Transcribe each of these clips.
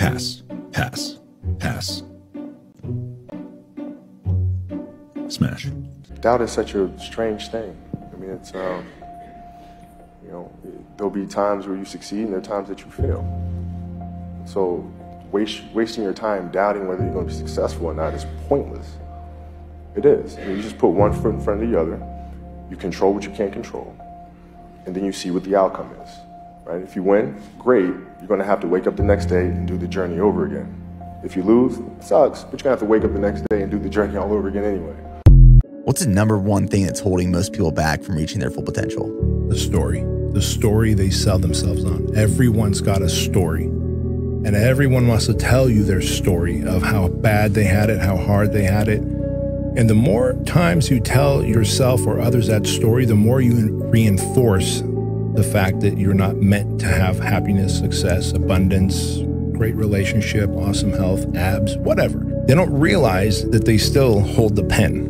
Pass, pass, pass. Smash. Doubt is such a strange thing. I mean, it's, um, you know, there'll be times where you succeed and there are times that you fail. So waste, wasting your time doubting whether you're going to be successful or not is pointless. It is. I mean, you just put one foot in front of the other, you control what you can't control, and then you see what the outcome is. Right? If you win, great. You're going to have to wake up the next day and do the journey over again. If you lose, it sucks, but you're going to have to wake up the next day and do the journey all over again anyway. What's the number one thing that's holding most people back from reaching their full potential? The story. The story they sell themselves on. Everyone's got a story. And everyone wants to tell you their story of how bad they had it, how hard they had it. And the more times you tell yourself or others that story, the more you reinforce the fact that you're not meant to have happiness, success, abundance, great relationship, awesome health, abs, whatever. They don't realize that they still hold the pen.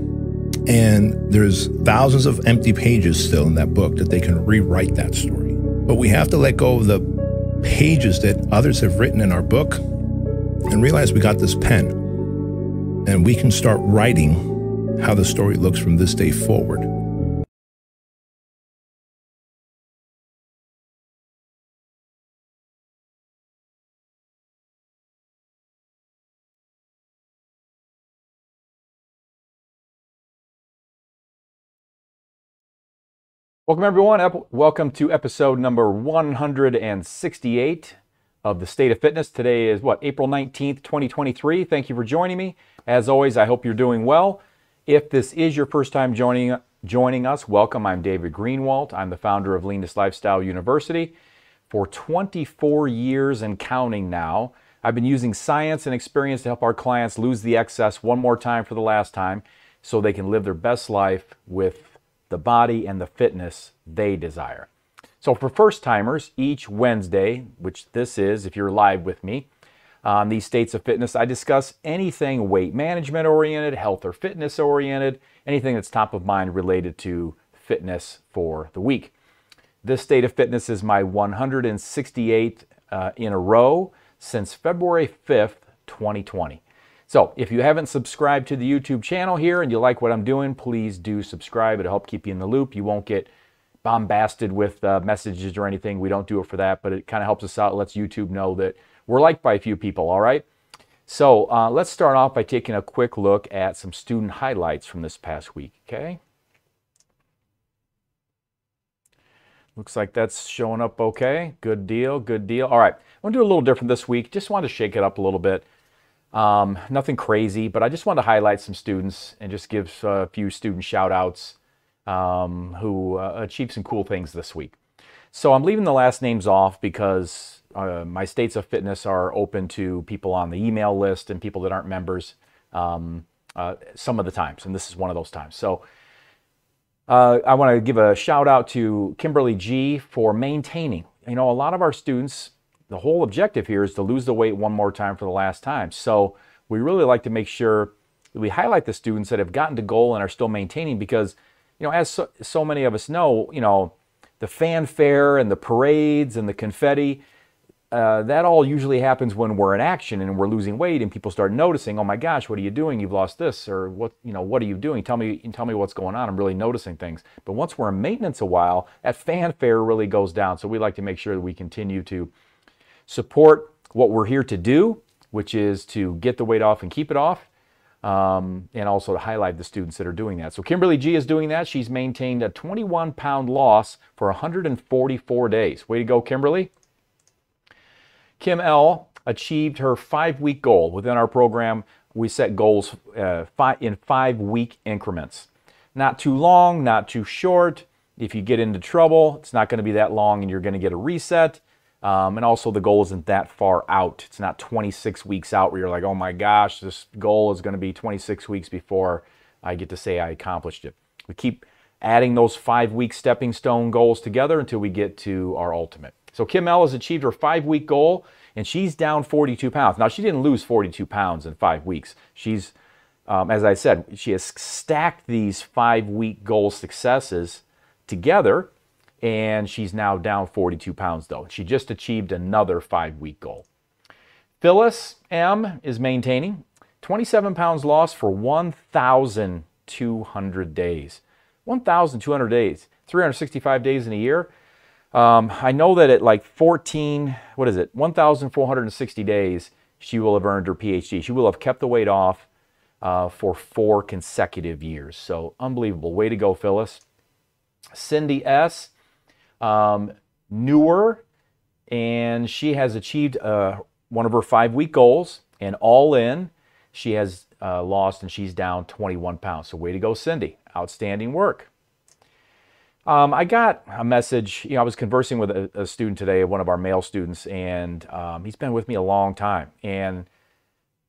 And there's thousands of empty pages still in that book that they can rewrite that story. But we have to let go of the pages that others have written in our book and realize we got this pen. And we can start writing how the story looks from this day forward. Welcome, everyone. Welcome to episode number 168 of the State of Fitness. Today is what, April 19th, 2023. Thank you for joining me. As always, I hope you're doing well. If this is your first time joining, joining us, welcome. I'm David Greenwalt. I'm the founder of Leanest Lifestyle University. For 24 years and counting now, I've been using science and experience to help our clients lose the excess one more time for the last time so they can live their best life with the body and the fitness they desire. So, for first timers, each Wednesday, which this is if you're live with me, on these states of fitness, I discuss anything weight management oriented, health or fitness oriented, anything that's top of mind related to fitness for the week. This state of fitness is my 168th uh, in a row since February 5th, 2020. So if you haven't subscribed to the YouTube channel here and you like what I'm doing, please do subscribe. It'll help keep you in the loop. You won't get bombasted with uh, messages or anything. We don't do it for that, but it kind of helps us out. It lets YouTube know that we're liked by a few people, all right? So uh, let's start off by taking a quick look at some student highlights from this past week, okay? Looks like that's showing up okay. Good deal, good deal. All right, I'm gonna do a little different this week. Just wanted to shake it up a little bit. Um, nothing crazy, but I just want to highlight some students and just give a few student shout outs um, who uh, achieved some cool things this week. So I'm leaving the last names off because uh, my states of fitness are open to people on the email list and people that aren't members um, uh, some of the times, and this is one of those times. So uh, I want to give a shout out to Kimberly G for maintaining. You know, a lot of our students the whole objective here is to lose the weight one more time for the last time. So we really like to make sure that we highlight the students that have gotten to goal and are still maintaining because, you know, as so, so many of us know, you know, the fanfare and the parades and the confetti, uh, that all usually happens when we're in action and we're losing weight and people start noticing, oh my gosh, what are you doing? You've lost this, or what you know, what are you doing? Tell me, tell me what's going on. I'm really noticing things. But once we're in maintenance a while, that fanfare really goes down. So we like to make sure that we continue to support what we're here to do, which is to get the weight off and keep it off, um, and also to highlight the students that are doing that. So Kimberly G is doing that. She's maintained a 21 pound loss for 144 days. Way to go, Kimberly. Kim L achieved her five week goal. Within our program, we set goals uh, in five week increments. Not too long, not too short. If you get into trouble, it's not going to be that long and you're going to get a reset. Um, and also, the goal isn't that far out. It's not 26 weeks out where you're like, oh my gosh, this goal is going to be 26 weeks before I get to say I accomplished it. We keep adding those five week stepping stone goals together until we get to our ultimate. So, Kim L has achieved her five week goal and she's down 42 pounds. Now, she didn't lose 42 pounds in five weeks. She's, um, as I said, she has stacked these five week goal successes together and she's now down 42 pounds though. She just achieved another five week goal. Phyllis M is maintaining 27 pounds lost for 1,200 days. 1,200 days, 365 days in a year. Um, I know that at like 14, what is it, 1,460 days, she will have earned her PhD. She will have kept the weight off uh, for four consecutive years. So unbelievable. Way to go, Phyllis. Cindy S., um, newer, and she has achieved uh, one of her five week goals, and all in, she has uh, lost and she's down 21 pounds. So, way to go, Cindy. Outstanding work. Um, I got a message. You know, I was conversing with a, a student today, one of our male students, and um, he's been with me a long time. And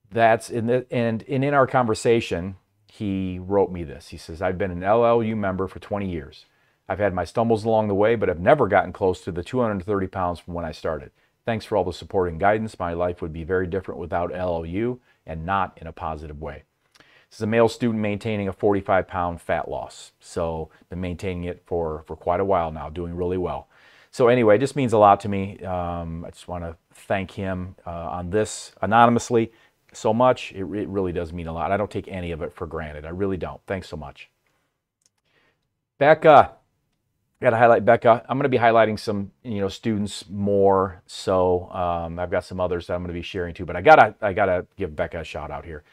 that's in the, and, and in our conversation, he wrote me this. He says, "I've been an LLU member for 20 years. I've had my stumbles along the way, but I've never gotten close to the 230 pounds from when I started. Thanks for all the support and guidance. My life would be very different without LLU and not in a positive way." This is a male student maintaining a 45 pound fat loss. So been maintaining it for, for quite a while now, doing really well. So anyway, it just means a lot to me. Um, I just want to thank him uh, on this anonymously so much. It, it really does mean a lot. I don't take any of it for granted. I really don't. Thanks so much. Becca, got to highlight Becca. I'm going to be highlighting some, you know, students more. So um, I've got some others that I'm going to be sharing too. But I gotta, I gotta give Becca a shout out here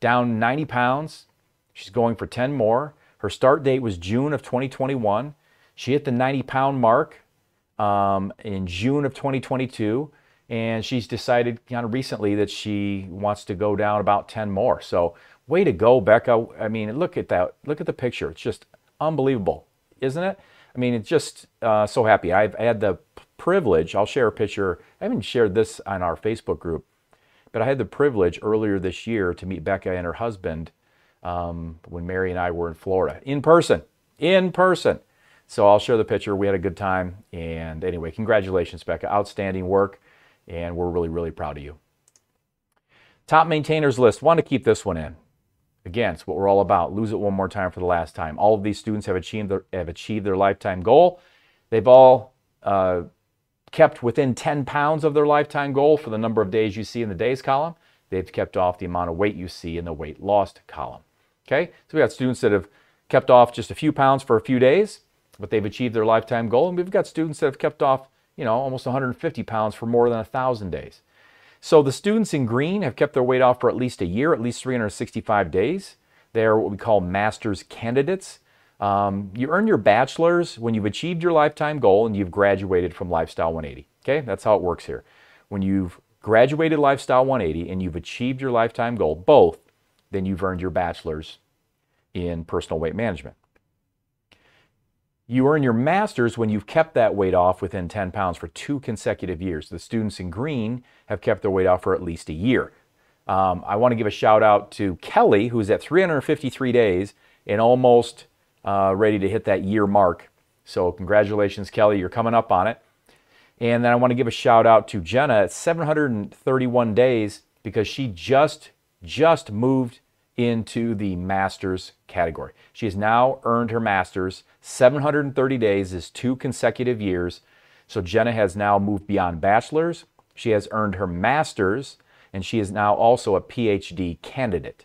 down 90 pounds. She's going for 10 more. Her start date was June of 2021. She hit the 90 pound mark um, in June of 2022. And she's decided kind of recently that she wants to go down about 10 more. So, way to go, Becca. I mean, look at that. Look at the picture. It's just unbelievable, isn't it? I mean, it's just uh, so happy. I've had the privilege, I'll share a picture. I haven't shared this on our Facebook group but I had the privilege earlier this year to meet Becca and her husband um, when Mary and I were in Florida in person. In person. So I'll share the picture. We had a good time. And anyway, congratulations, Becca. Outstanding work. And we're really, really proud of you. Top maintainers list. Want to keep this one in. Again, it's what we're all about. Lose it one more time for the last time. All of these students have achieved their, have achieved their lifetime goal. They've all uh, kept within 10 pounds of their lifetime goal for the number of days you see in the days column. They've kept off the amount of weight you see in the weight lost column. Okay, so we got students that have kept off just a few pounds for a few days, but they've achieved their lifetime goal. And we've got students that have kept off, you know, almost 150 pounds for more than a thousand days. So the students in green have kept their weight off for at least a year, at least 365 days. They are what we call master's candidates. Um, you earn your bachelor's when you've achieved your lifetime goal and you've graduated from Lifestyle 180. Okay, that's how it works here. When you've graduated Lifestyle 180 and you've achieved your lifetime goal, both, then you've earned your bachelor's in personal weight management. You earn your master's when you've kept that weight off within 10 pounds for two consecutive years. The students in green have kept their weight off for at least a year. Um, I want to give a shout out to Kelly, who's at 353 days and almost uh, ready to hit that year mark. So congratulations, Kelly, you're coming up on it. And then I want to give a shout out to Jenna at 731 days because she just just moved into the masters category. She has now earned her masters. 730 days is two consecutive years. So Jenna has now moved beyond bachelor's. She has earned her masters and she is now also a PhD candidate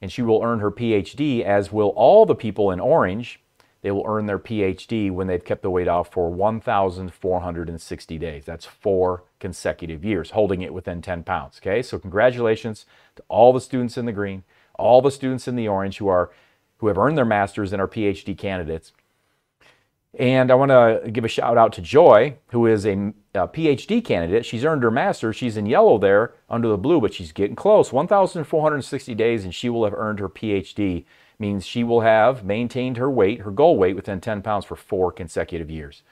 and she will earn her PhD, as will all the people in orange. They will earn their PhD when they've kept the weight off for 1,460 days. That's four consecutive years, holding it within 10 pounds. Okay, so congratulations to all the students in the green, all the students in the orange who are who have earned their masters and are PhD candidates. And I want to give a shout out to Joy, who is a, a, PhD candidate. She's earned her master's. She's in yellow there under the blue, but she's getting close. 1,460 days, and she will have earned her PhD. Means she will have maintained her weight, her goal weight, within 10 pounds for four consecutive years.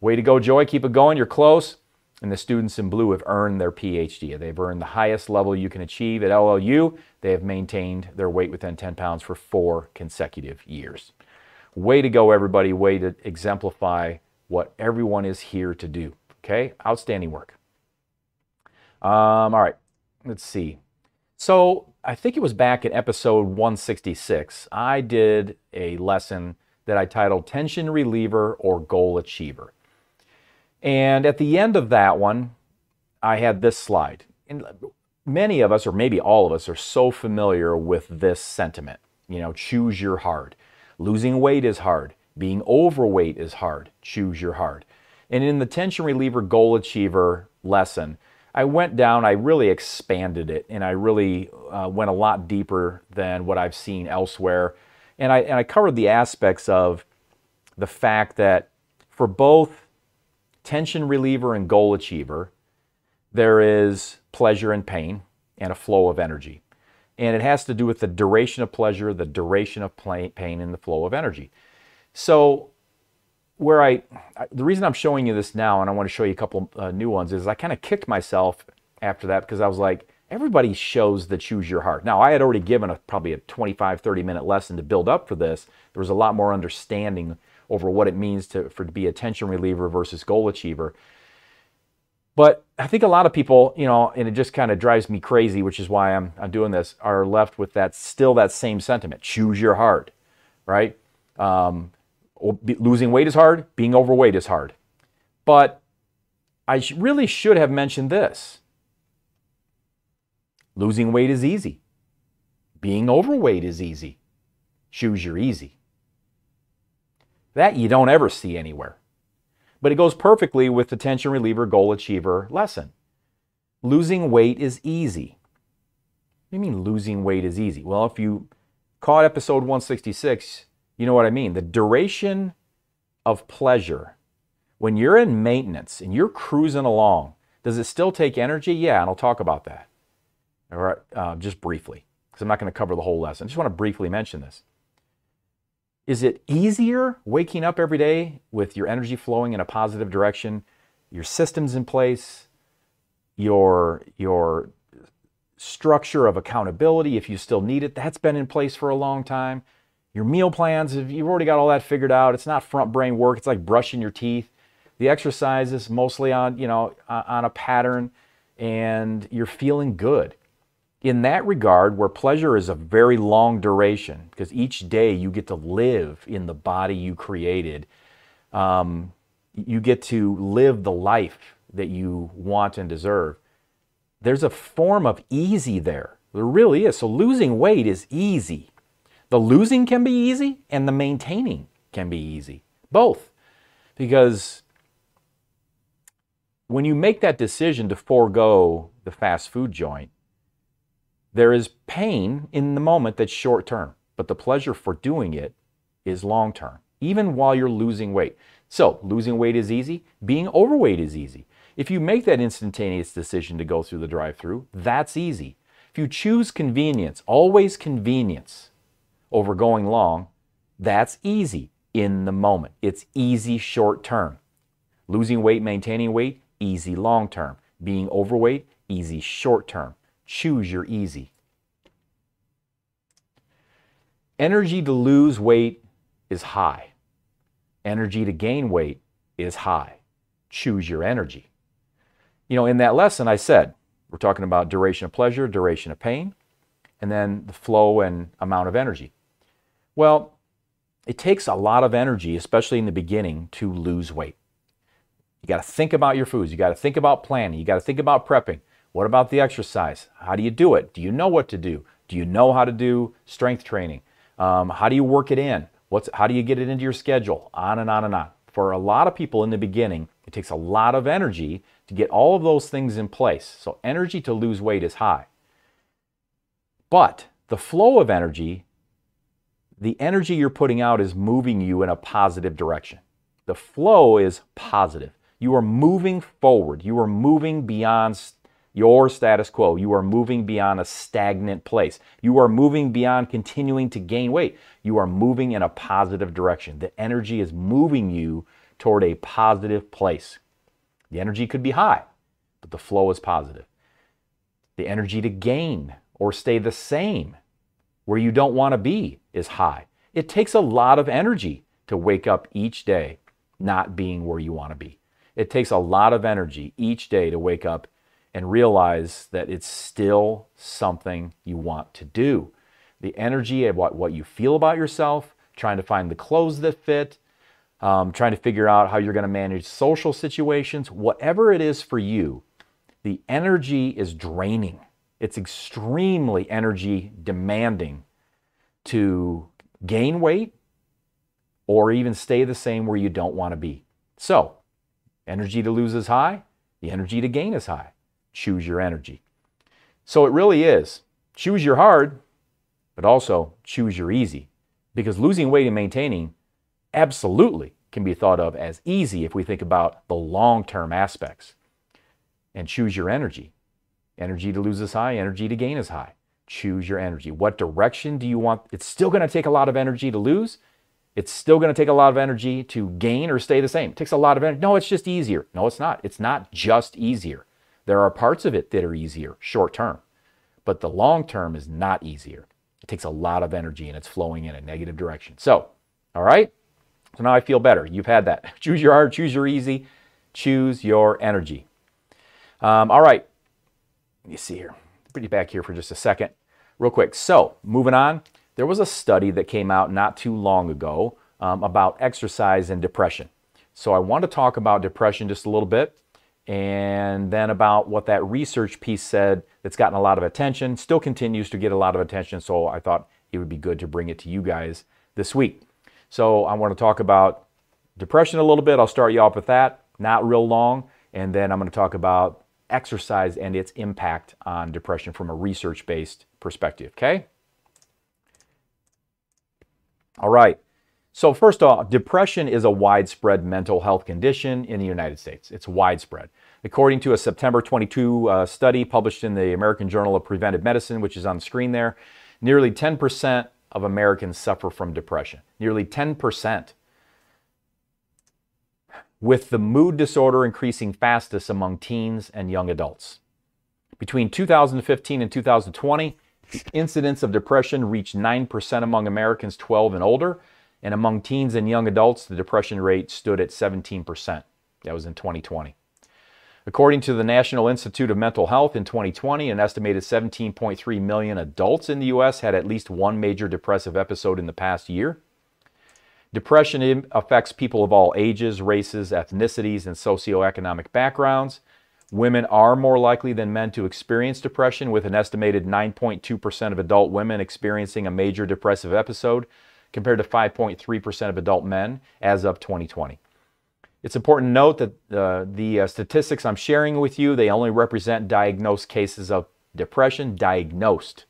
Way to go, Joy. Keep it going. You're close. And the students in blue have earned their PhD. They've earned the highest level you can achieve at LLU. They have maintained their weight within 10 pounds for four consecutive years. Way to go, everybody. Way to exemplify what everyone is here to do. Okay, outstanding work. Um, all right, let's see. So I think it was back in episode 166, I did a lesson that I titled Tension Reliever or Goal Achiever. And at the end of that one, I had this slide. and many of us, or maybe all of us, are so familiar with this sentiment. You know, choose your hard. Losing weight is hard. Being overweight is hard. Choose your hard. And in the tension reliever goal achiever lesson, I went down, I really expanded it, and I really uh, went a lot deeper than what I've seen elsewhere. And I, and I covered the aspects of the fact that for both tension reliever and goal achiever, there is pleasure and pain and a flow of energy. And it has to do with the duration of pleasure, the duration of pain, and the flow of energy. So, where I, the reason I'm showing you this now, and I want to show you a couple uh, new ones, is I kind of kicked myself after that because I was like, everybody shows the choose your heart. Now, I had already given a probably a 25, 30 minute lesson to build up for this. There was a lot more understanding over what it means to, for to be a tension reliever versus goal achiever. But I think a lot of people, you know, and it just kind of drives me crazy, which is why I'm, I'm doing this, are left with that still that same sentiment. Choose your heart, right? Um, losing weight is hard, being overweight is hard. But I really should have mentioned this. Losing weight is easy. Being overweight is easy. Choose your easy. That you don't ever see anywhere but it goes perfectly with the tension reliever goal achiever lesson. Losing weight is easy. What do you mean losing weight is easy? Well, if you caught episode 166, you know what I mean. The duration of pleasure, when you're in maintenance and you're cruising along, does it still take energy? Yeah, and I'll talk about that. All right, uh, just briefly, because I'm not going to cover the whole lesson. I just want to briefly mention this. Is it easier waking up every day with your energy flowing in a positive direction, your systems in place, your your structure of accountability if you still need it, that's been in place for a long time. Your meal plans, if you've already got all that figured out, it's not front brain work, it's like brushing your teeth. The exercise is mostly on, you know, on a pattern and you're feeling good in that regard, where pleasure is a very long duration, because each day you get to live in the body you created, um, you get to live the life that you want and deserve. There's a form of easy there. There really is. So losing weight is easy. The losing can be easy, and the maintaining can be easy. Both. Because when you make that decision to forego the fast food joint, there is pain in the moment that's short term, but the pleasure for doing it is long term, even while you're losing weight. So, losing weight is easy, being overweight is easy. If you make that instantaneous decision to go through the drive through, that's easy. If you choose convenience, always convenience over going long, that's easy in the moment. It's easy short term. Losing weight, maintaining weight, easy long term. Being overweight, easy short term. Choose your easy. Energy to lose weight is high. Energy to gain weight is high. Choose your energy. You know, in that lesson, I said we're talking about duration of pleasure, duration of pain, and then the flow and amount of energy. Well, it takes a lot of energy, especially in the beginning, to lose weight. You got to think about your foods. You got to think about planning. You got to think about prepping. What about the exercise? How do you do it? Do you know what to do? Do you know how to do strength training? Um, how do you work it in? What's, how do you get it into your schedule? On and on and on. For a lot of people in the beginning, it takes a lot of energy to get all of those things in place. So, energy to lose weight is high. But the flow of energy, the energy you're putting out is moving you in a positive direction. The flow is positive. You are moving forward. You are moving beyond your status quo. You are moving beyond a stagnant place. You are moving beyond continuing to gain weight. You are moving in a positive direction. The energy is moving you toward a positive place. The energy could be high, but the flow is positive. The energy to gain or stay the same where you don't want to be is high. It takes a lot of energy to wake up each day not being where you want to be. It takes a lot of energy each day to wake up and realize that it's still something you want to do. The energy of what, what you feel about yourself, trying to find the clothes that fit, um, trying to figure out how you're going to manage social situations, whatever it is for you, the energy is draining. It's extremely energy demanding to gain weight or even stay the same where you don't want to be. So, energy to lose is high, the energy to gain is high. Choose your energy. So, it really is choose your hard, but also choose your easy. Because losing weight and maintaining absolutely can be thought of as easy if we think about the long term aspects. And choose your energy. Energy to lose is high, energy to gain is high. Choose your energy. What direction do you want? It's still going to take a lot of energy to lose. It's still going to take a lot of energy to gain or stay the same. It takes a lot of energy. No, it's just easier. No, it's not. It's not just easier. There are parts of it that are easier short term, but the long term is not easier. It takes a lot of energy and it's flowing in a negative direction. So, all right. So now I feel better. You've had that. Choose your hard, choose your easy, choose your energy. Um, all right. Let me see here. Put you back here for just a second, real quick. So, moving on, there was a study that came out not too long ago um, about exercise and depression. So, I want to talk about depression just a little bit and then about what that research piece said that's gotten a lot of attention, still continues to get a lot of attention. So, I thought it would be good to bring it to you guys this week. So, I want to talk about depression a little bit. I'll start you off with that, not real long. And then I'm going to talk about exercise and its impact on depression from a research based perspective. Okay? All right. So, first off, depression is a widespread mental health condition in the United States. It's widespread. According to a September 22 uh, study published in the American Journal of Preventive Medicine, which is on the screen there, nearly 10% of Americans suffer from depression. Nearly 10% with the mood disorder increasing fastest among teens and young adults. Between 2015 and 2020, the incidence of depression reached 9% among Americans 12 and older, and among teens and young adults, the depression rate stood at 17%. That was in 2020. According to the National Institute of Mental Health in 2020, an estimated 17.3 million adults in the U.S. had at least one major depressive episode in the past year. Depression affects people of all ages, races, ethnicities, and socioeconomic backgrounds. Women are more likely than men to experience depression, with an estimated 9.2% of adult women experiencing a major depressive episode, compared to 5.3% of adult men as of 2020. It's important to note that uh, the uh, statistics I'm sharing with you, they only represent diagnosed cases of depression, diagnosed.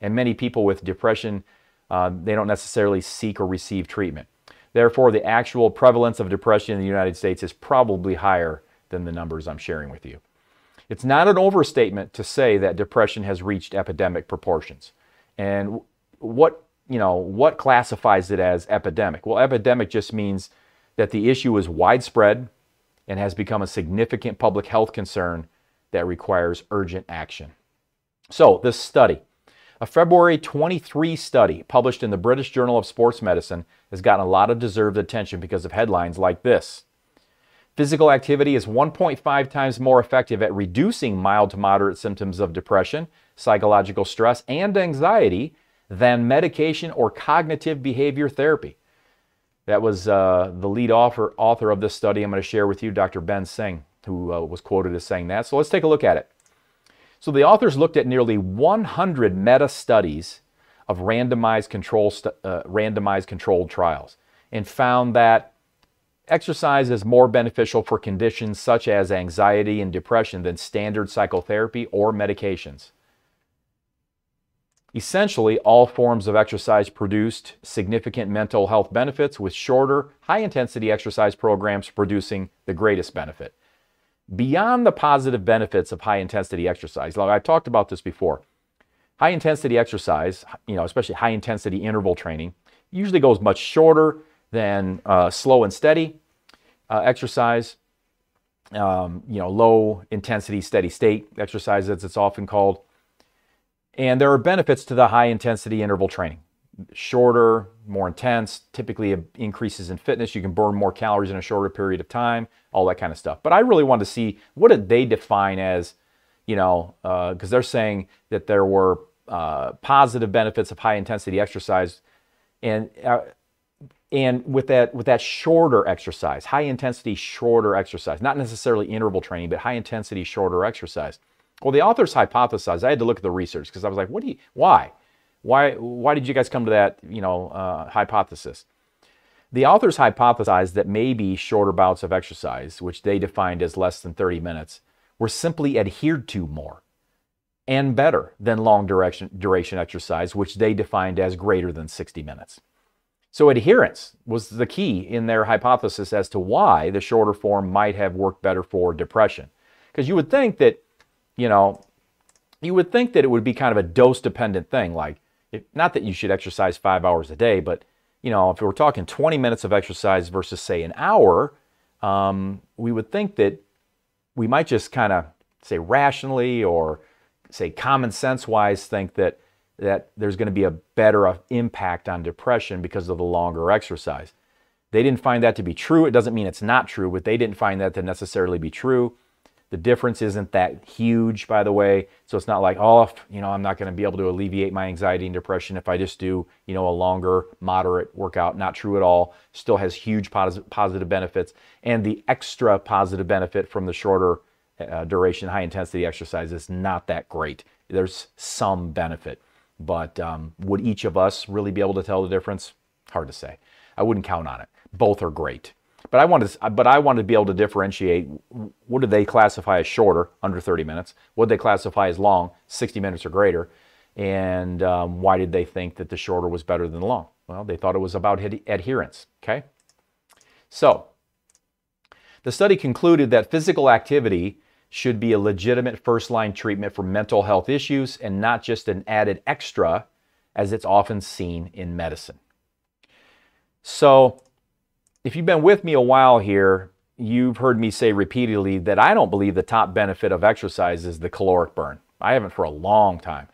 And many people with depression, uh, they don't necessarily seek or receive treatment. Therefore, the actual prevalence of depression in the United States is probably higher than the numbers I'm sharing with you. It's not an overstatement to say that depression has reached epidemic proportions. And what, you know, what classifies it as epidemic? Well, epidemic just means that the issue is widespread and has become a significant public health concern that requires urgent action. So, this study, a February 23 study published in the British Journal of Sports Medicine has gotten a lot of deserved attention because of headlines like this. Physical activity is 1.5 times more effective at reducing mild to moderate symptoms of depression, psychological stress, and anxiety than medication or cognitive behavior therapy. That was uh, the lead author, author of this study I'm going to share with you, Dr. Ben Singh, who uh, was quoted as saying that. So let's take a look at it. So the authors looked at nearly 100 meta studies of randomized, control uh, randomized controlled trials and found that exercise is more beneficial for conditions such as anxiety and depression than standard psychotherapy or medications. Essentially, all forms of exercise produced significant mental health benefits, with shorter, high intensity exercise programs producing the greatest benefit beyond the positive benefits of high intensity exercise. Like I've talked about this before. High intensity exercise, you know, especially high intensity interval training, usually goes much shorter than uh, slow and steady uh, exercise. Um, you know, low intensity, steady state exercise, as it's often called. And there are benefits to the high intensity interval training shorter, more intense, typically increases in fitness. You can burn more calories in a shorter period of time, all that kind of stuff. But I really wanted to see what did they define as, you know, because uh, they're saying that there were uh, positive benefits of high intensity exercise. And, uh, and with that with that shorter exercise, high intensity, shorter exercise, not necessarily interval training, but high intensity, shorter exercise. Well, the authors hypothesized. I had to look at the research because I was like, what do you? Why? Why? Why did you guys come to that? You know, uh, hypothesis? The authors hypothesized that maybe shorter bouts of exercise, which they defined as less than 30 minutes, were simply adhered to more and better than long duration, duration exercise, which they defined as greater than 60 minutes. So adherence was the key in their hypothesis as to why the shorter form might have worked better for depression. Because you would think that, you know, you would think that it would be kind of a dose dependent thing. Like, if, not that you should exercise five hours a day, but, you know, if we're talking 20 minutes of exercise versus, say, an hour, um, we would think that we might just kind of say rationally or say common sense wise think that that there's going to be a better uh, impact on depression because of the longer exercise. They didn't find that to be true. It doesn't mean it's not true, but they didn't find that to necessarily be true. The difference isn't that huge, by the way. So it's not like, oh, you know, I'm not going to be able to alleviate my anxiety and depression if I just do, you know, a longer, moderate workout. Not true at all. Still has huge positive benefits. And the extra positive benefit from the shorter uh, duration, high intensity exercise is not that great. There's some benefit. But um, would each of us really be able to tell the difference? Hard to say. I wouldn't count on it. Both are great. But I wanted, to, but I wanted to be able to differentiate. What do they classify as shorter, under 30 minutes? What did they classify as long, 60 minutes or greater? And um, why did they think that the shorter was better than the long? Well, they thought it was about ad- adherence. Okay. So the study concluded that physical activity should be a legitimate first line treatment for mental health issues and not just an added extra as it's often seen in medicine. So, if you've been with me a while here, you've heard me say repeatedly that I don't believe the top benefit of exercise is the caloric burn. I haven't for a long time.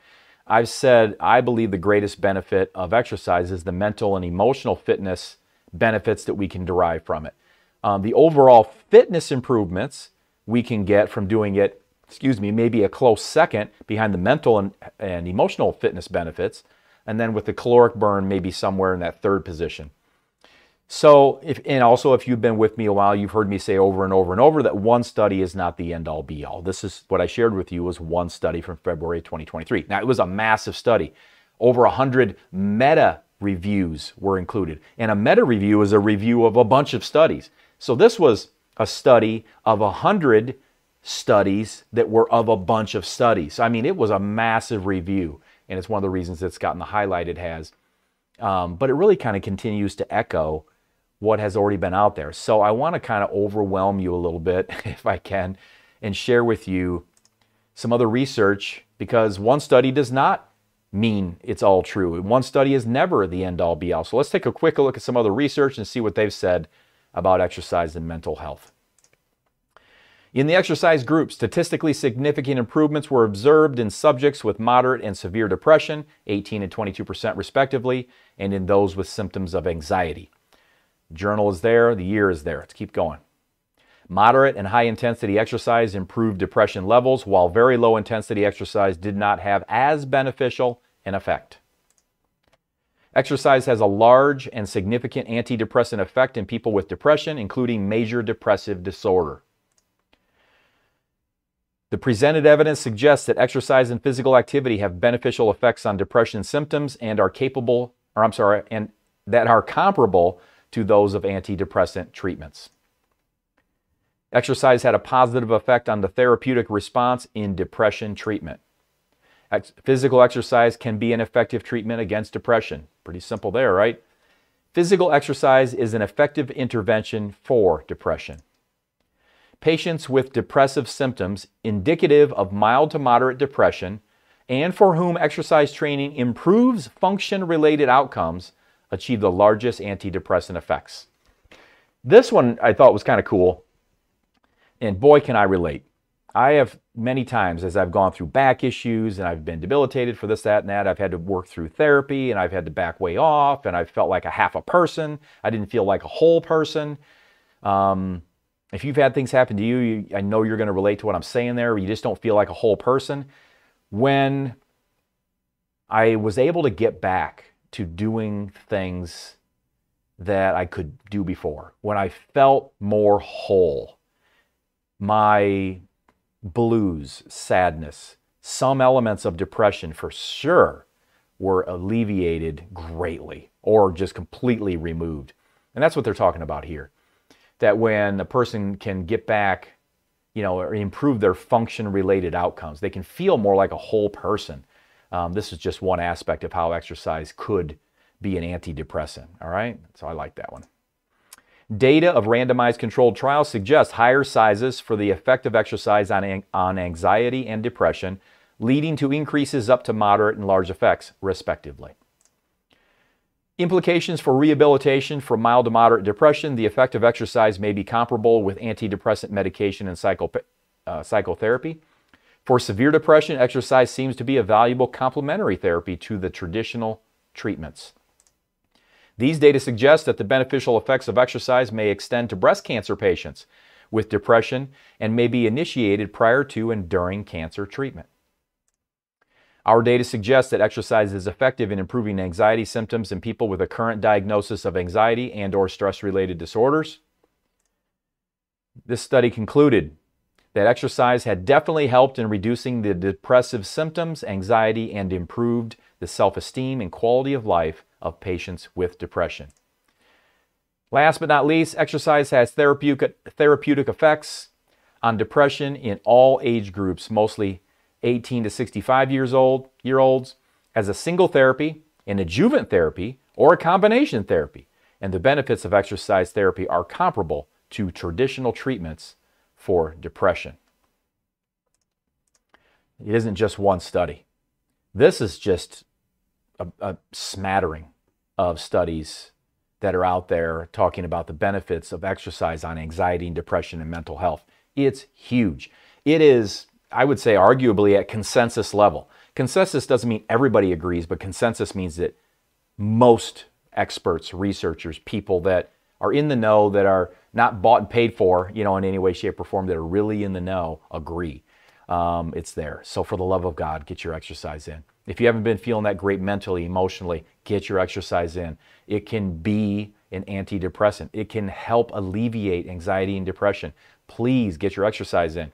I've said I believe the greatest benefit of exercise is the mental and emotional fitness benefits that we can derive from it. Um, the overall fitness improvements we can get from doing it, excuse me, maybe a close second behind the mental and, and emotional fitness benefits. And then with the caloric burn, maybe somewhere in that third position. So, if, and also if you've been with me a while, you've heard me say over and over and over that one study is not the end all be all. This is what I shared with you was one study from February 2023. Now, it was a massive study. Over 100 meta reviews were included. And a meta review is a review of a bunch of studies. So this was a study of a hundred studies that were of a bunch of studies. I mean, it was a massive review, and it's one of the reasons it's gotten the highlight it has. Um, but it really kind of continues to echo what has already been out there. So I want to kind of overwhelm you a little bit, if I can, and share with you some other research because one study does not mean it's all true. One study is never the end all be all. So let's take a quick look at some other research and see what they've said about exercise and mental health. In the exercise group, statistically significant improvements were observed in subjects with moderate and severe depression, 18 and 22% respectively, and in those with symptoms of anxiety. Journal is there, the year is there. Let's keep going. Moderate and high intensity exercise improved depression levels, while very low intensity exercise did not have as beneficial an effect. Exercise has a large and significant antidepressant effect in people with depression, including major depressive disorder. The presented evidence suggests that exercise and physical activity have beneficial effects on depression symptoms and are capable, or I'm sorry, and that are comparable to those of antidepressant treatments. Exercise had a positive effect on the therapeutic response in depression treatment. Ex- physical exercise can be an effective treatment against depression. Pretty simple there, right? Physical exercise is an effective intervention for depression. Patients with depressive symptoms indicative of mild to moderate depression and for whom exercise training improves function related outcomes achieve the largest antidepressant effects. This one I thought was kind of cool, and boy, can I relate. I have many times as I've gone through back issues and I've been debilitated for this, that, and that, I've had to work through therapy and I've had to back way off and I've felt like a half a person. I didn't feel like a whole person. Um, if you've had things happen to you, you I know you're going to relate to what I'm saying there. You just don't feel like a whole person. When I was able to get back to doing things that I could do before, when I felt more whole. My blues, sadness, some elements of depression for sure were alleviated greatly or just completely removed. And that's what they're talking about here. That when a person can get back, you know, or improve their function related outcomes, they can feel more like a whole person. Um, this is just one aspect of how exercise could be an antidepressant. All right. So I like that one. Data of randomized controlled trials suggest higher sizes for the effect of exercise on, on anxiety and depression, leading to increases up to moderate and large effects, respectively. Implications for rehabilitation from mild to moderate depression. The effect of exercise may be comparable with antidepressant medication and psycho, uh, psychotherapy. For severe depression, exercise seems to be a valuable complementary therapy to the traditional treatments. These data suggest that the beneficial effects of exercise may extend to breast cancer patients with depression and may be initiated prior to and during cancer treatment. Our data suggests that exercise is effective in improving anxiety symptoms in people with a current diagnosis of anxiety and or stress-related disorders. This study concluded that exercise had definitely helped in reducing the depressive symptoms, anxiety, and improved the self-esteem and quality of life of patients with depression. Last but not least, exercise has therapeutic, therapeutic effects on depression in all age groups, mostly 18 to 65 years old, year olds as a single therapy, an adjuvant therapy, or a combination therapy. And the benefits of exercise therapy are comparable to traditional treatments for depression. It isn't just one study. This is just a, a smattering of studies that are out there talking about the benefits of exercise on anxiety and depression and mental health. It's huge. It is I would say, arguably at consensus level. Consensus doesn't mean everybody agrees, but consensus means that most experts, researchers, people that are in the know, that are not bought and paid for, you know, in any way, shape, or form, that are really in the know, agree. Um, it's there. So, for the love of God, get your exercise in. If you haven't been feeling that great mentally, emotionally, get your exercise in. It can be an antidepressant. It can help alleviate anxiety and depression. Please get your exercise in.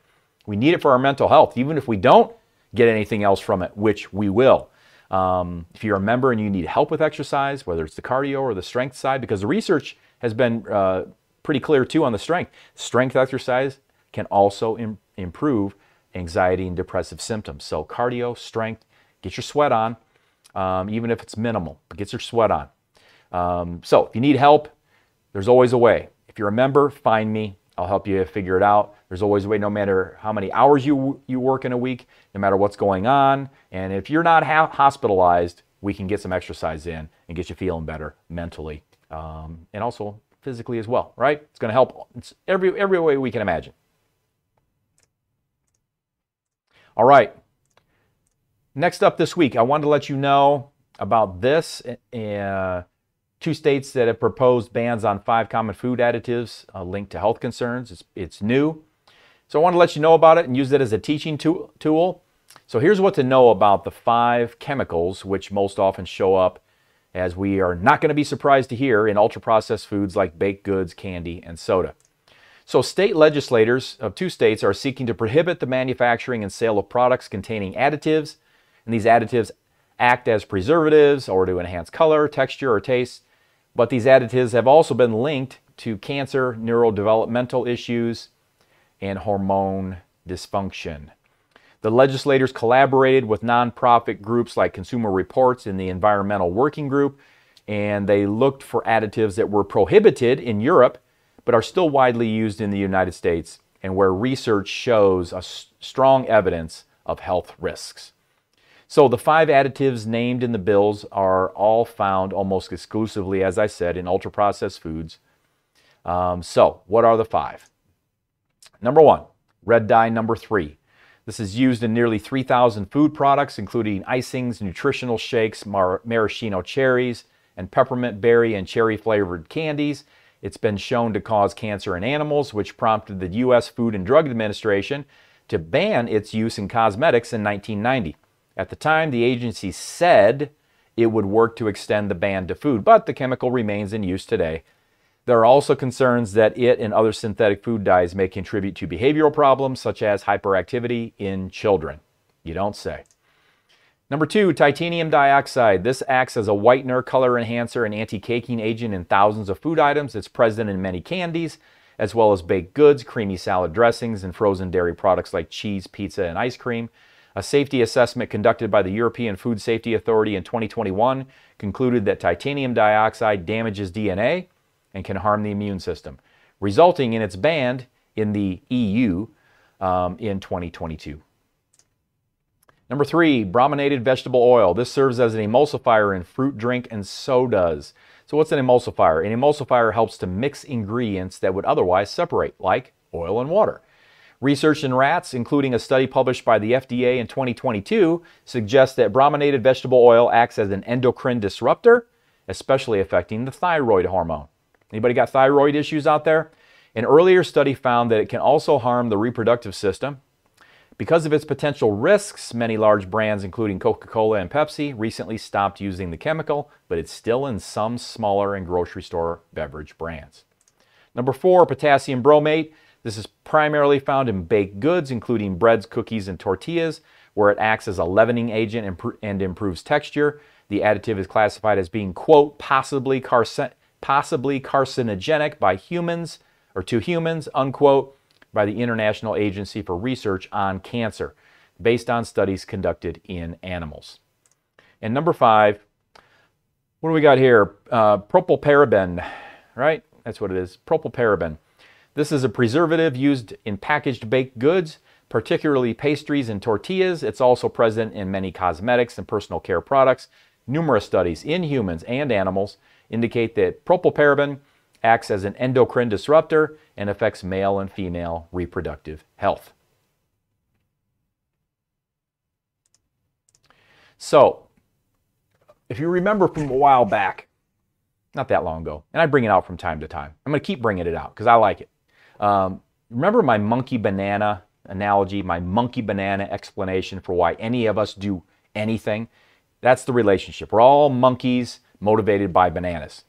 We need it for our mental health, even if we don't get anything else from it, which we will. Um, if you're a member and you need help with exercise, whether it's the cardio or the strength side, because the research has been uh, pretty clear too on the strength. Strength exercise can also Im- improve anxiety and depressive symptoms. So, cardio, strength, get your sweat on, um, even if it's minimal, but get your sweat on. Um, so, if you need help, there's always a way. If you're a member, find me. I'll help you figure it out. There's always a way, no matter how many hours you, you work in a week, no matter what's going on. And if you're not ha- hospitalized, we can get some exercise in and get you feeling better mentally um, and also physically as well, right? It's going to help it's every, every way we can imagine. All right. Next up this week, I wanted to let you know about this. Uh, two states that have proposed bans on five common food additives uh, linked to health concerns. It's, it's new. So I want to let you know about it and use it as a teaching tool. So here's what to know about the five chemicals which most often show up as we are not going to be surprised to hear in ultra processed foods like baked goods, candy, and soda. So state legislators of two states are seeking to prohibit the manufacturing and sale of products containing additives, and these additives act as preservatives or to enhance color, texture, or taste but these additives have also been linked to cancer, neurodevelopmental issues, and hormone dysfunction. The legislators collaborated with nonprofit groups like Consumer Reports and the Environmental Working Group, and they looked for additives that were prohibited in Europe but are still widely used in the United States and where research shows a strong evidence of health risks. So the five additives named in the bills are all found almost exclusively, as I said, in ultra processed foods. Um, so, what are the five? Number one, red dye number three. This is used in nearly 3,000 food products, including icings, nutritional shakes, mar- maraschino cherries, and peppermint berry and cherry flavored candies. It's been shown to cause cancer in animals, which prompted the U.S. Food and Drug Administration to ban its use in cosmetics in 1990. At the time, the agency said it would work to extend the ban to food, but the chemical remains in use today. There are also concerns that it and other synthetic food dyes may contribute to behavioral problems such as hyperactivity in children. You don't say. Number two, titanium dioxide. This acts as a whitener, color enhancer, and anti-caking agent in thousands of food items. It's present in many candies, as well as baked goods, creamy salad dressings, and frozen dairy products like cheese, pizza, and ice cream. A safety assessment conducted by the European Food Safety Authority in 2021 concluded that titanium dioxide damages DNA and can harm the immune system, resulting in its ban in the EU um, in 2022. Number three, brominated vegetable oil. This serves as an emulsifier in fruit drink and sodas. So what's an emulsifier? An emulsifier helps to mix ingredients that would otherwise separate, like oil and water. Research in rats, including a study published by the FDA in 2022, suggests that brominated vegetable oil acts as an endocrine disruptor, especially affecting the thyroid hormone. Anybody got thyroid issues out there? An earlier study found that it can also harm the reproductive system, because of its potential risks, many large brands, including Coca Cola and Pepsi, recently stopped using the chemical, but it's still in some smaller and grocery store beverage brands. Number four, potassium bromate. This is primarily found in baked goods, including breads, cookies, and tortillas, where it acts as a leavening agent and improves texture. The additive is classified as being, quote, possibly, carcin- possibly carcinogenic by humans or to humans, unquote by the International Agency for Research on Cancer, based on studies conducted in animals. And number five, what do we got here? Uh, propylparaben, right? That's what it is, propylparaben. This is a preservative used in packaged baked goods, particularly pastries and tortillas. It's also present in many cosmetics and personal care products. Numerous studies in humans and animals indicate that propylparaben acts as an endocrine disruptor and affects male and female reproductive health. So, if you remember from a while back, not that long ago, and I bring it out from time to time. I'm going to keep bringing it out because I like it. Um, remember my monkey banana analogy, my monkey banana explanation for why any of us do anything? That's the relationship. We're all monkeys motivated by bananas.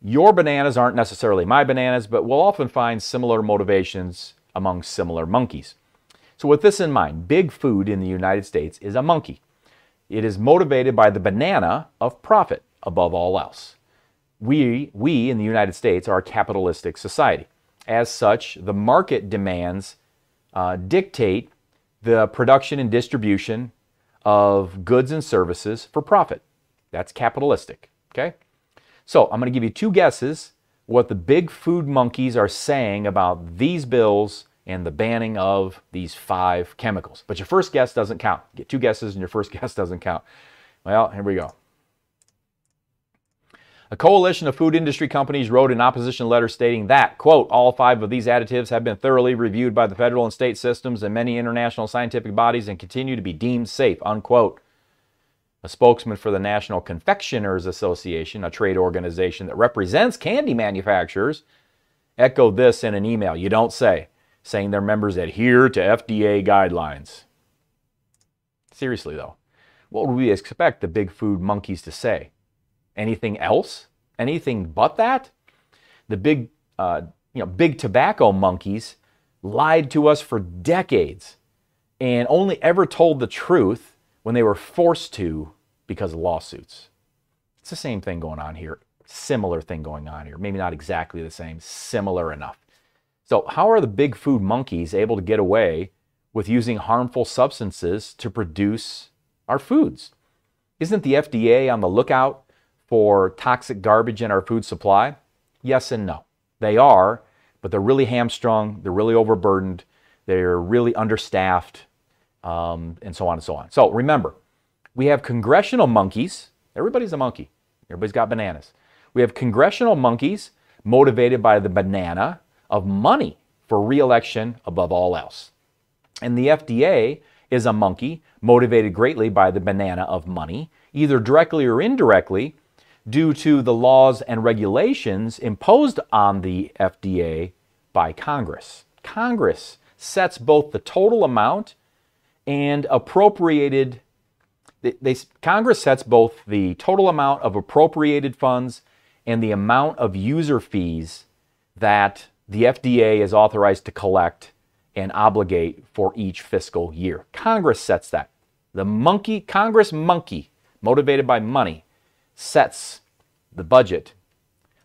Your bananas aren't necessarily my bananas, but we'll often find similar motivations among similar monkeys. So, with this in mind, big food in the United States is a monkey. It is motivated by the banana of profit above all else. We, we in the United States are a capitalistic society. As such, the market demands uh, dictate the production and distribution of goods and services for profit. That's capitalistic. Okay? So I'm going to give you two guesses what the big food monkeys are saying about these bills and the banning of these five chemicals. But your first guess doesn't count. Get two guesses and your first guess doesn't count. Well, here we go. A coalition of food industry companies wrote an opposition letter stating that, quote, all five of these additives have been thoroughly reviewed by the federal and state systems and many international scientific bodies and continue to be deemed safe, unquote. A spokesman for the National Confectioners Association, a trade organization that represents candy manufacturers, echoed this in an email. You don't say, saying their members adhere to FDA guidelines. Seriously, though, what would we expect the big food monkeys to say? Anything else? Anything but that? The big, uh, you know, big tobacco monkeys lied to us for decades and only ever told the truth when they were forced to because of lawsuits. It's the same thing going on here, similar thing going on here. Maybe not exactly the same, similar enough. So, how are the big food monkeys able to get away with using harmful substances to produce our foods? Isn't the FDA on the lookout for toxic garbage in our food supply? Yes and no. They are, but they're really hamstrung, they're really overburdened, they're really understaffed, um, and so on and so on. So remember, we have congressional monkeys. Everybody's a monkey. Everybody's got bananas. We have congressional monkeys motivated by the banana of money for reelection above all else. And the FDA is a monkey motivated greatly by the banana of money, either directly or indirectly, due to the laws and regulations imposed on the FDA by Congress. Congress sets both the total amount and appropriated they, they, Congress sets both the total amount of appropriated funds and the amount of user fees that the FDA is authorized to collect and obligate for each fiscal year. Congress sets that. The monkey, Congress monkey, motivated by money, sets the budget,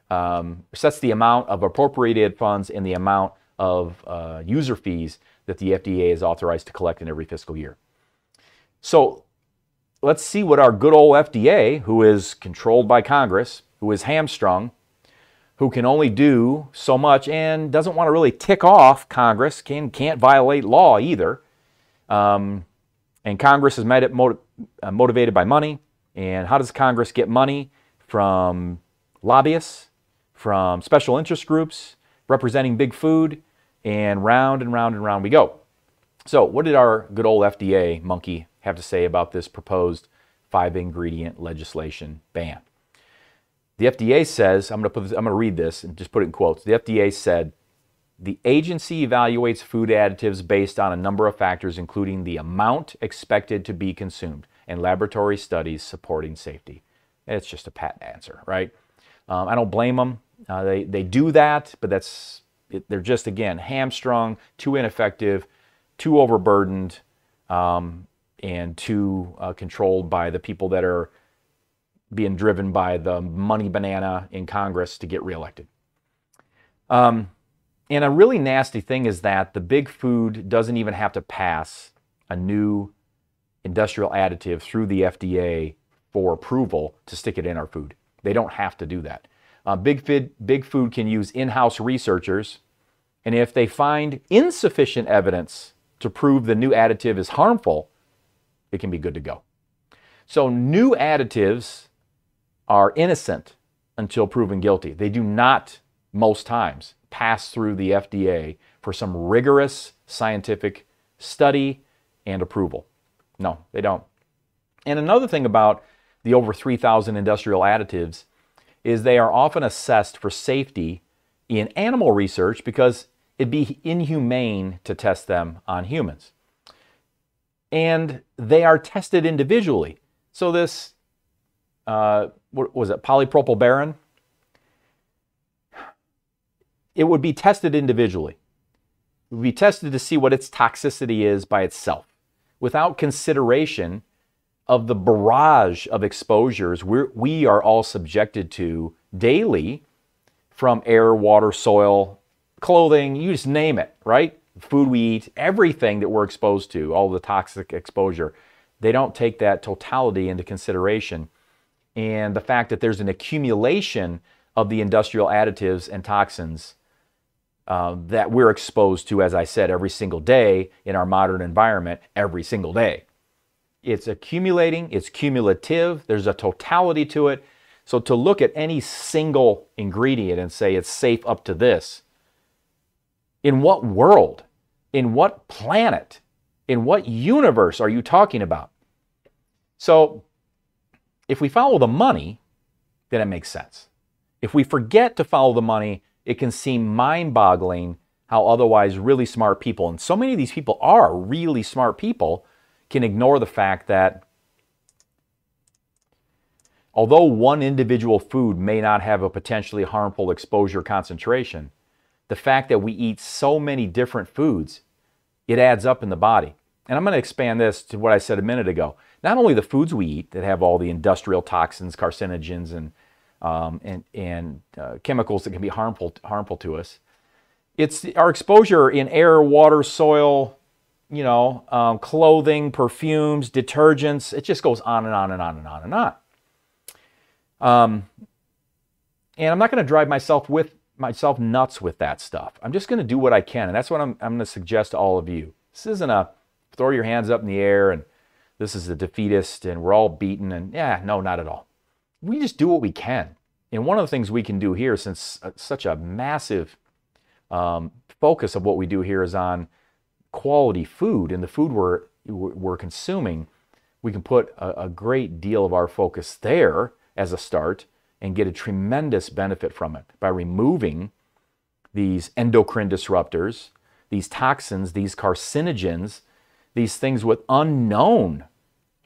um, sets the amount of appropriated funds and the amount of uh, user fees that the FDA is authorized to collect in every fiscal year. So let's see what our good old FDA, who is controlled by Congress, who is hamstrung, who can only do so much and doesn't want to really tick off Congress, can, can't violate law either. Um, and Congress is motiv- uh, motivated by money. And how does Congress get money? From lobbyists, from special interest groups representing big food, and round and round and round we go. So, what did our good old FDA monkey have to say about this proposed five ingredient legislation ban? The FDA says, I'm going to read this and just put it in quotes. The FDA said, the agency evaluates food additives based on a number of factors, including the amount expected to be consumed and laboratory studies supporting safety. It's just a pat answer, right? Um, I don't blame them. Uh, they, they do that, but that's it, they're just, again, hamstrung, too ineffective, too overburdened, um, and too uh, controlled by the people that are being driven by the money banana in Congress to get reelected. Um, and a really nasty thing is that the big food doesn't even have to pass a new industrial additive through the FDA for approval to stick it in our food. They don't have to do that. Uh, big, food, big food can use in house researchers, and if they find insufficient evidence to prove the new additive is harmful, it can be good to go. So, new additives are innocent until proven guilty. They do not, most times, pass through the FDA for some rigorous scientific study and approval. No, they don't. And another thing about the over 3,000 industrial additives is they are often assessed for safety in animal research because it'd be inhumane to test them on humans. And they are tested individually. So this, uh, what was it, polypropylbaron? It would be tested individually. It would be tested to see what its toxicity is by itself without consideration of the barrage of exposures we're, we are all subjected to daily from air, water, soil, clothing, you just name it, right? Food we eat, everything that we're exposed to, all the toxic exposure. They don't take that totality into consideration. And the fact that there's an accumulation of the industrial additives and toxins uh, that we're exposed to, as I said, every single day in our modern environment, every single day. It's accumulating, it's cumulative, there's a totality to it. So to look at any single ingredient and say it's safe up to this, in what world, in what planet, in what universe are you talking about? So if we follow the money, then it makes sense. If we forget to follow the money, it can seem mind boggling how otherwise really smart people, and so many of these people are really smart people, can ignore the fact that although one individual food may not have a potentially harmful exposure concentration, the fact that we eat so many different foods, it adds up in the body. And I'm going to expand this to what I said a minute ago. Not only the foods we eat that have all the industrial toxins, carcinogens, and um, and, and uh, chemicals that can be harmful harmful to us. It's our exposure in air, water, soil, you know, um, clothing, perfumes, detergents. It just goes on and on and on and on and on. Um, and I'm not going to drive myself with myself nuts with that stuff. I'm just going to do what I can, and that's what I'm, I'm going to suggest to all of you. This isn't a throw your hands up in the air and this is a defeatist and we're all beaten and yeah, no, not at all. We just do what we can. And one of the things we can do here, since uh, such a massive um, focus of what we do here is on quality food and the food we're, we're consuming, we can put a, a great deal of our focus there as a start and get a tremendous benefit from it by removing these endocrine disruptors, these toxins, these carcinogens, these things with unknown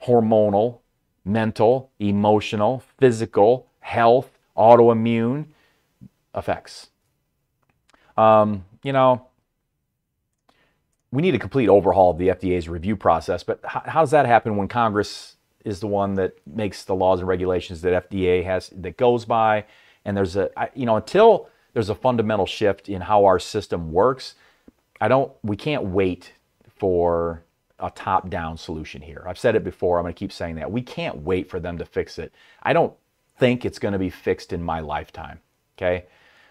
hormonal, mental, emotional, physical, health, autoimmune effects. Um, you know, we need a complete overhaul of the FDA's review process, but how, how does that happen when Congress is the one that makes the laws and regulations that FDA has that goes by? And there's a, you know, until there's a fundamental shift in how our system works, I don't, we can't wait for a top down solution here. I've said it before, I'm going to keep saying that. We can't wait for them to fix it. I don't think it's going to be fixed in my lifetime. Okay.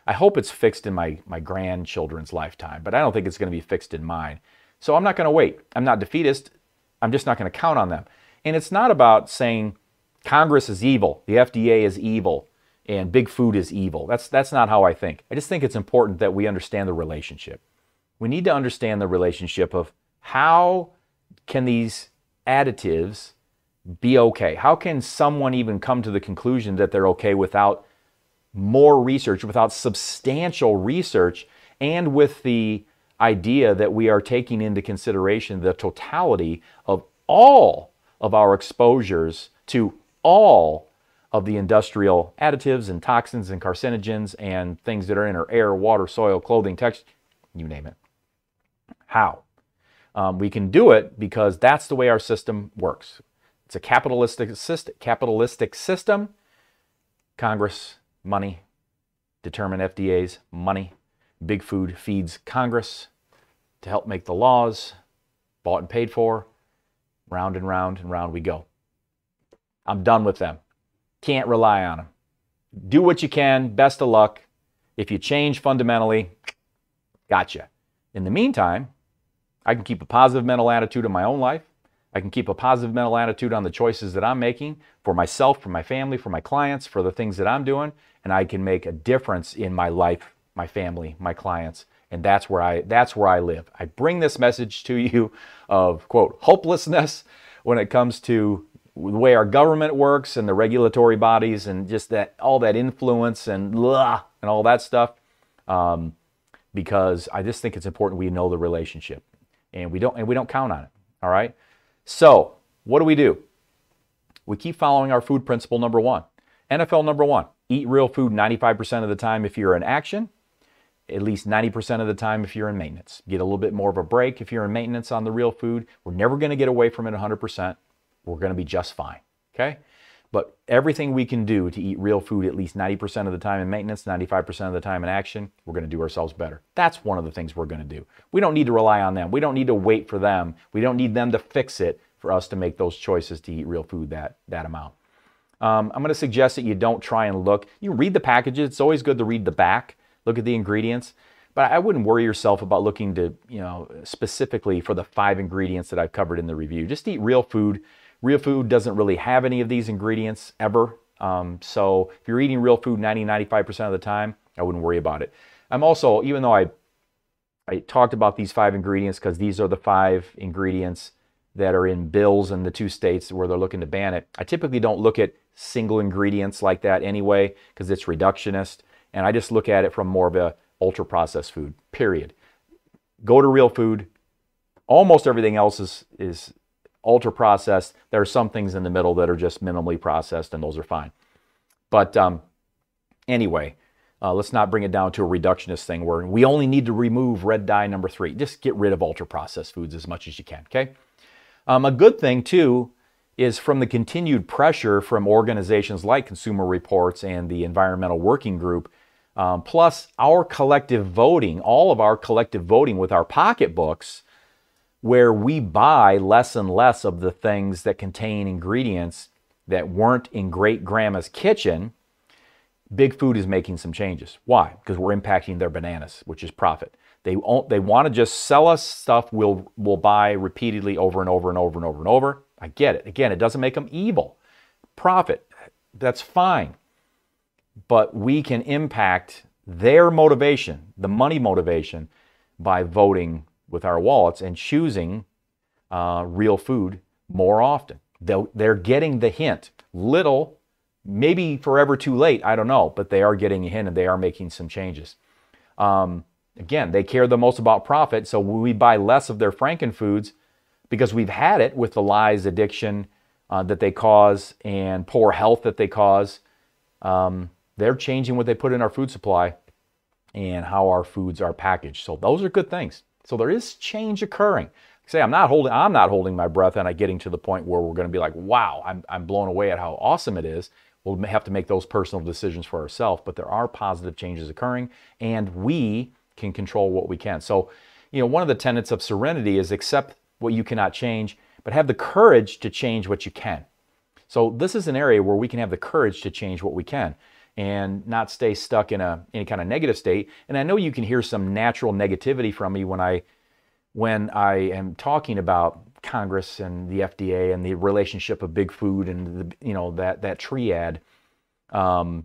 I hope it's fixed in my, my grandchildren's lifetime, but I don't think it's going to be fixed in mine. So I'm not going to wait. I'm not defeatist. I'm just not going to count on them. And it's not about saying Congress is evil, the FDA is evil, and big food is evil. That's, that's not how I think. I just think it's important that we understand the relationship. We need to understand the relationship of how can these additives be okay? How can someone even come to the conclusion that they're okay without more research, without substantial research, and with the idea that we are taking into consideration the totality of all of our exposures to all of the industrial additives and toxins and carcinogens and things that are in our air, water, soil, clothing, texture, you name it. How? Um, we can do it because that's the way our system works. It's a capitalistic, system, capitalistic system. Congress money, determine FDA's money. Big Food feeds Congress to help make the laws, bought and paid for. Round and round and round we go. I'm done with them. Can't rely on them. Do what you can. Best of luck. If you change fundamentally, gotcha. In the meantime, I can keep a positive mental attitude in my own life. I can keep a positive mental attitude on the choices that I'm making for myself, for my family, for my clients, for the things that I'm doing, and I can make a difference in my life, my family, my clients. And that's where I that's where I live. I bring this message to you of quote hopelessness when it comes to the way our government works and the regulatory bodies and just that all that influence and blah, and all that stuff. Um, because I just think it's important we know the relationship, and we don't and we don't count on it. All right. So, what do we do? We keep following our food principle number one. NFL number one eat real food 95% of the time if you're in action, at least 90% of the time if you're in maintenance. Get a little bit more of a break if you're in maintenance on the real food. We're never going to get away from it 100%. We're going to be just fine. Okay? But everything we can do to eat real food at least 90% of the time in maintenance, 95% of the time in action, we're going to do ourselves better. That's one of the things we're going to do. We don't need to rely on them. We don't need to wait for them. We don't need them to fix it for us to make those choices to eat real food that, that amount. Um, I'm going to suggest that you don't try and look. You read the packages. It's always good to read the back, look at the ingredients. But I wouldn't worry yourself about looking to, you know, specifically for the five ingredients that I've covered in the review. Just eat real food. Real food doesn't really have any of these ingredients ever. Um, so if you're eating real food 90, 95% of the time, I wouldn't worry about it. I'm also, even though I, I talked about these five ingredients because these are the five ingredients that are in bills in the two states where they're looking to ban it, I typically don't look at single ingredients like that anyway because it's reductionist. And I just look at it from more of a ultra processed food, period. Go to real food. Almost everything else is, is ultra processed. There are some things in the middle that are just minimally processed, and those are fine. But um, anyway, uh, let's not bring it down to a reductionist thing where we only need to remove red dye number three. Just get rid of ultra processed foods as much as you can, okay? Um, a good thing, too, is from the continued pressure from organizations like Consumer Reports and the Environmental Working Group, um, plus our collective voting, all of our collective voting with our pocketbooks, where we buy less and less of the things that contain ingredients that weren't in great grandma's kitchen, Big Food is making some changes. Why? Because we're impacting their bananas, which is profit. They, they want to just sell us stuff we'll, we'll buy repeatedly over and over and over and over and over I get it. Again, it doesn't make them evil. Profit, that's fine. But we can impact their motivation, the money motivation, by voting with our wallets and choosing uh, real food more often. They'll, they're getting the hint. Little, maybe forever too late, I don't know, but they are getting a hint and they are making some changes. Um, again, they care the most about profit, so we buy less of their Franken foods because we've had it with the lies, addiction, uh, that they cause and poor health that they cause, um, they're changing what they put in our food supply and how our foods are packaged. So those are good things. So there is change occurring. Say I'm not holding I'm not holding my breath and I getting to the point where we're going to be like, wow, I'm I'm blown away at how awesome it is. We'll have to make those personal decisions for ourselves, but there are positive changes occurring and we can control what we can. So, you know, one of the tenets of serenity is accept what you cannot change, but have the courage to change what you can. So this is an area where we can have the courage to change what we can and not stay stuck in a any kind of negative state. And I know you can hear some natural negativity from me when I when I am talking about Congress and the FDA and the relationship of big food and the, you know that that triad. Um,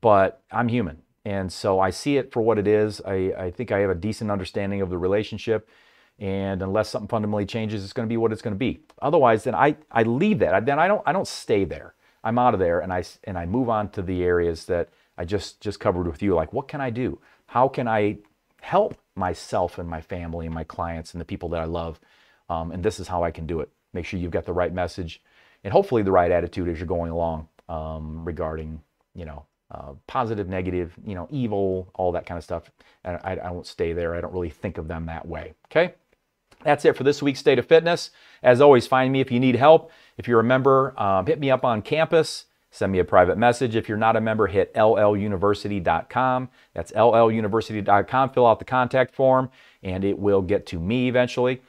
but I'm human, and so I see it for what it is. I, I think I have a decent understanding of the relationship, and unless something fundamentally changes, it's going to be what it's going to be. Otherwise, then I I leave that. Then I don't I don't stay there. I'm out of there, and I and I move on to the areas that I just just covered with you. Like, what can I do? How can I help myself and my family and my clients and the people that I love. Um, and this is how I can do it. Make sure you've got the right message and hopefully the right attitude as you're going along um, regarding, you know, uh, positive, negative, you know, evil, all that kind of stuff. And I, I won't stay there. I don't really think of them that way. Okay. That's it for this week's State of Fitness. As always, find me if you need help. If you're a member, um, hit me up on campus. Send me a private message. If you're not a member, hit lluniversity.com. That's lluniversity.com. Fill out the contact form, and it will get to me eventually.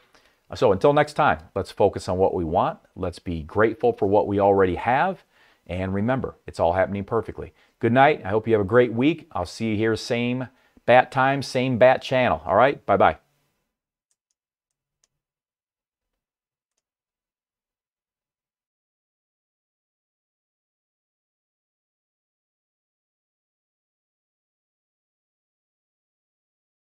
So until next time, let's focus on what we want. Let's be grateful for what we already have. And remember, it's all happening perfectly. Good night. I hope you have a great week. I'll see you here, same bat time, same bat channel. All right? Bye bye.